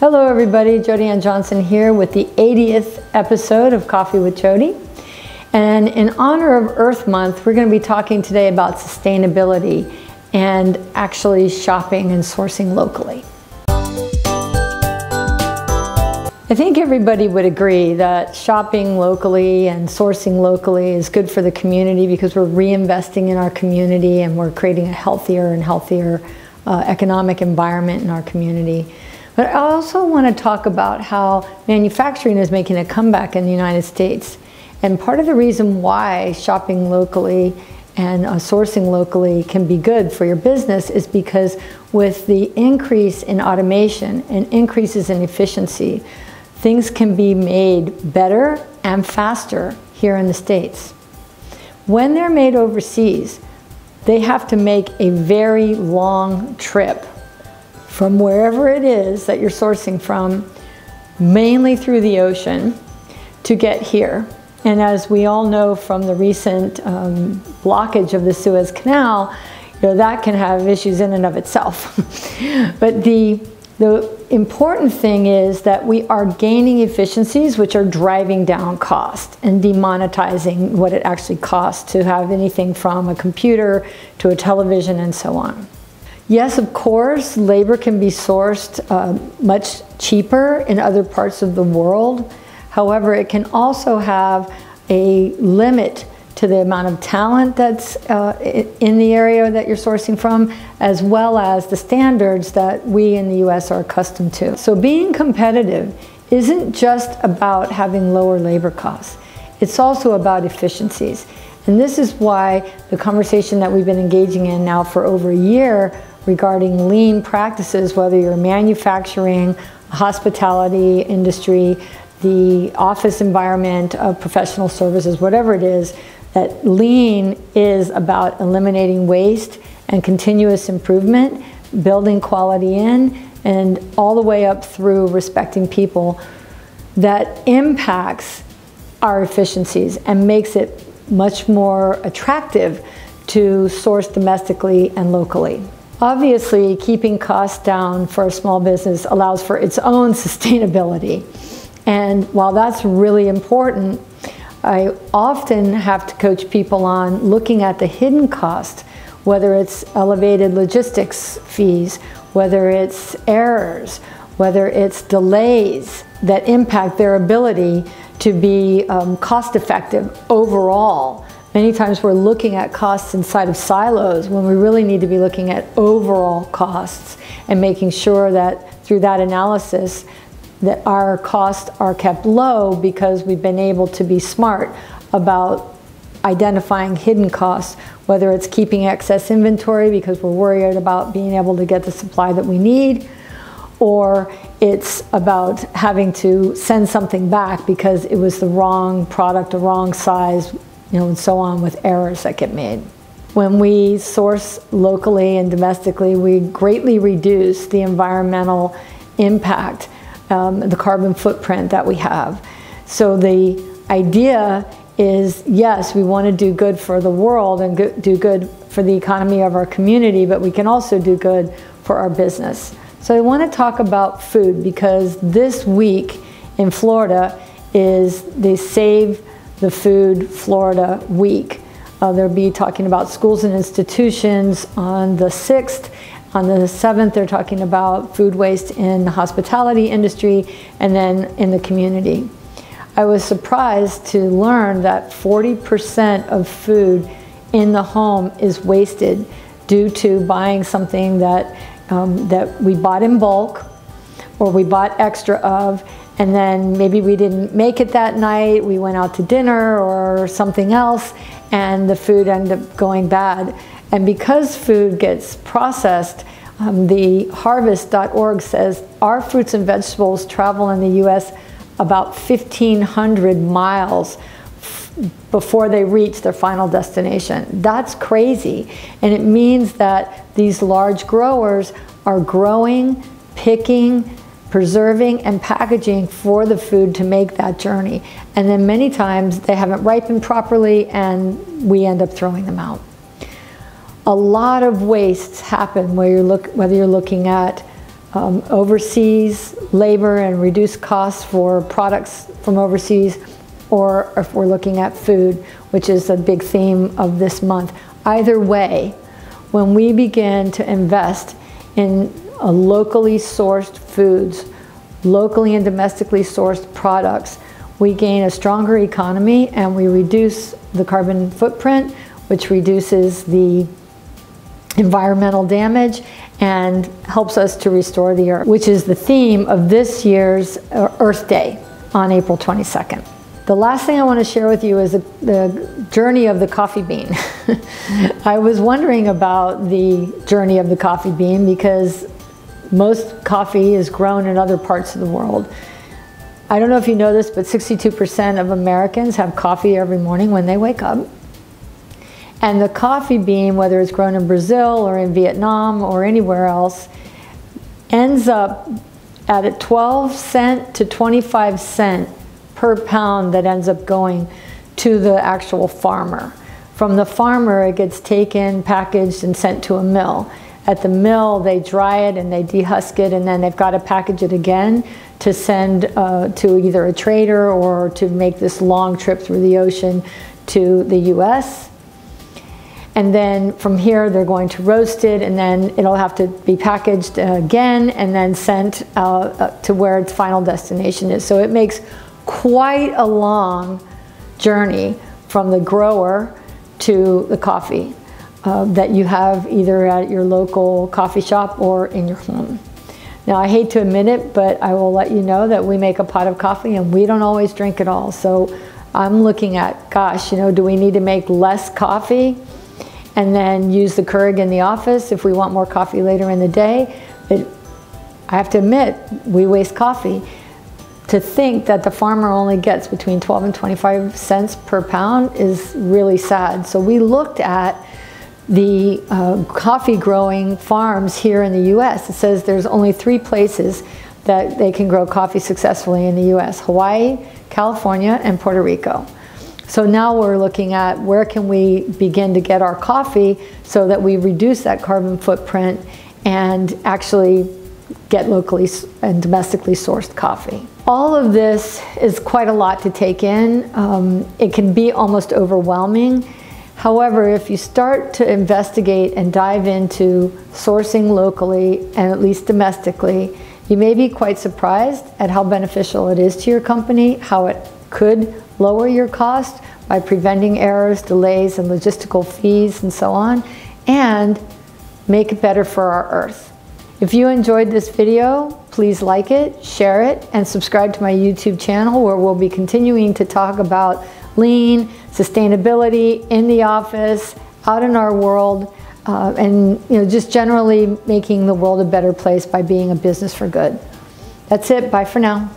Hello everybody, Jody Ann Johnson here with the 80th episode of Coffee with Jody. And in honor of Earth Month, we're going to be talking today about sustainability and actually shopping and sourcing locally. I think everybody would agree that shopping locally and sourcing locally is good for the community because we're reinvesting in our community and we're creating a healthier and healthier uh, economic environment in our community. But I also want to talk about how manufacturing is making a comeback in the United States. And part of the reason why shopping locally and uh, sourcing locally can be good for your business is because with the increase in automation and increases in efficiency, things can be made better and faster here in the States. When they're made overseas, they have to make a very long trip from wherever it is that you're sourcing from, mainly through the ocean, to get here. And as we all know from the recent um, blockage of the Suez Canal, you know, that can have issues in and of itself. but the the important thing is that we are gaining efficiencies which are driving down cost and demonetizing what it actually costs to have anything from a computer to a television and so on. Yes, of course, labor can be sourced uh, much cheaper in other parts of the world. However, it can also have a limit to the amount of talent that's uh, in the area that you're sourcing from, as well as the standards that we in the US are accustomed to. So being competitive isn't just about having lower labor costs. It's also about efficiencies. And this is why the conversation that we've been engaging in now for over a year regarding lean practices, whether you're manufacturing, hospitality industry, the office environment of professional services, whatever it is, that lean is about eliminating waste and continuous improvement, building quality in, and all the way up through respecting people that impacts our efficiencies and makes it much more attractive to source domestically and locally. Obviously, keeping costs down for a small business allows for its own sustainability. And while that's really important, I often have to coach people on looking at the hidden cost, whether it's elevated logistics fees, whether it's errors, whether it's delays that impact their ability to be um, cost effective overall. Many times we're looking at costs inside of silos when we really need to be looking at overall costs and making sure that through that analysis that our costs are kept low because we've been able to be smart about identifying hidden costs, whether it's keeping excess inventory because we're worried about being able to get the supply that we need, or it's about having to send something back because it was the wrong product, the wrong size, you know, and so on with errors that get made. When we source locally and domestically, we greatly reduce the environmental impact um, the carbon footprint that we have. So the idea is yes, we want to do good for the world and go do good for the economy of our community, but we can also do good for our business. So I want to talk about food because this week in Florida is the Save the Food Florida Week. Uh, they'll be talking about schools and institutions on the 6th on the 7th, they're talking about food waste in the hospitality industry and then in the community. I was surprised to learn that 40% of food in the home is wasted due to buying something that, um, that we bought in bulk or we bought extra of and then maybe we didn't make it that night, we went out to dinner or something else and the food ended up going bad. And because food gets processed, um, the harvest.org says our fruits and vegetables travel in the US about 1,500 miles before they reach their final destination. That's crazy. And it means that these large growers are growing, picking, preserving, and packaging for the food to make that journey. And then many times they haven't ripened properly and we end up throwing them out a lot of wastes happen where you're look, whether you're looking at um, overseas labor and reduced costs for products from overseas, or if we're looking at food, which is a big theme of this month. Either way, when we begin to invest in locally sourced foods, locally and domestically sourced products, we gain a stronger economy and we reduce the carbon footprint, which reduces the environmental damage and helps us to restore the earth, which is the theme of this year's uh, Earth Day on April 22nd. The last thing I want to share with you is the, the journey of the coffee bean. I was wondering about the journey of the coffee bean because most coffee is grown in other parts of the world. I don't know if you know this, but 62% of Americans have coffee every morning when they wake up. And the coffee bean, whether it's grown in Brazil or in Vietnam or anywhere else, ends up at a 12 cent to 25 cent per pound that ends up going to the actual farmer. From the farmer, it gets taken, packaged, and sent to a mill. At the mill, they dry it and they dehusk it, and then they've got to package it again to send uh, to either a trader or to make this long trip through the ocean to the US and then from here they're going to roast it and then it'll have to be packaged again and then sent uh, uh, to where its final destination is. So it makes quite a long journey from the grower to the coffee uh, that you have either at your local coffee shop or in your home. Now I hate to admit it, but I will let you know that we make a pot of coffee and we don't always drink it all. So I'm looking at, gosh, you know, do we need to make less coffee? and then use the Keurig in the office if we want more coffee later in the day. But I have to admit, we waste coffee. To think that the farmer only gets between 12 and 25 cents per pound is really sad. So we looked at the uh, coffee growing farms here in the US. It says there's only three places that they can grow coffee successfully in the US, Hawaii, California, and Puerto Rico. So now we're looking at where can we begin to get our coffee so that we reduce that carbon footprint and actually get locally and domestically sourced coffee. All of this is quite a lot to take in. Um, it can be almost overwhelming. However, if you start to investigate and dive into sourcing locally and at least domestically, you may be quite surprised at how beneficial it is to your company, how it could lower your cost by preventing errors, delays, and logistical fees and so on, and make it better for our Earth. If you enjoyed this video, please like it, share it, and subscribe to my YouTube channel where we'll be continuing to talk about lean, sustainability in the office, out in our world, uh, and you know, just generally making the world a better place by being a business for good. That's it. Bye for now.